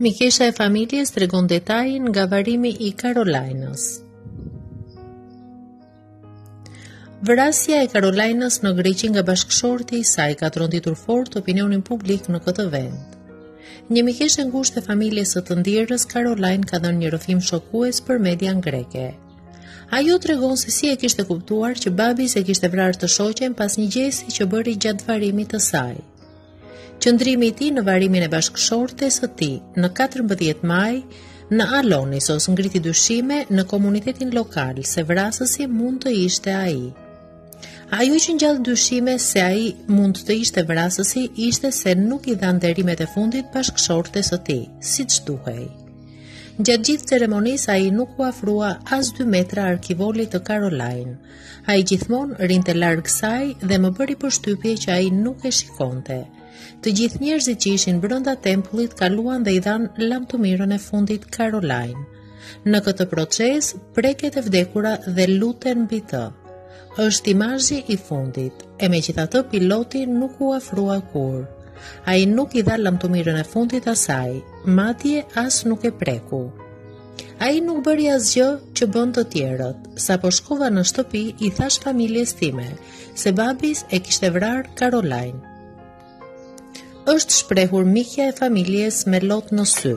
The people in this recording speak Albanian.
Mikesha e familjes tregon detajin nga varrimi i Karolajnës. Vrasja e Karolajnës në Greqi nga bashkëshorti i saj ka tronditur fort opinionin publik në këtë vend. Një mikeshë e ngushtë e familjes së të ndjerës Karolajn ka dhënë një rrëfim shokues për median greke. Ajo tregon se si e kishte kuptuar që Babis e kishte vrarë të shoqen pas një gjesti që bëri gjatë varrimit të saj. Qëndrimi i tij në varrimin e bashkëshortes së tij në 14 maj në Alonisos ngriti dyshime në komunitetin lokal se vrasësi mund të ishte ai. Ajo që ngjall dyshime se ai mund të ishte vrasësi ishte se nuk i dha nderimet e fundit bashkëshortes së tij, siç duhej. Gjatë gjithë ceremonisë ai nuk u afrua as 2 metra arkivolit të Caroline, Ai gjithmonë rrinte larg saj dhe më bëri përshtypje që ai nuk e shikonte. Të gjithë njerëzit që ishin brenda tempullit kaluan dhe i dhanë lamtumirën e fundit Caroline. Në këtë proces preket e vdekura dhe luten mbi të. Është imazhi i fundit, e megjithatë piloti nuk u afrua kurrë. Ai nuk i dha lamtumirën e fundit asaj, madje as nuk e preku. Ai nuk bëri asgjë që bënë të tjerët. Sapo shkova në shtëpi, i thashë familjes sime, se Babis e kishte vrarë Karolajn. Është shprehur mikja e familjes me lot në sy.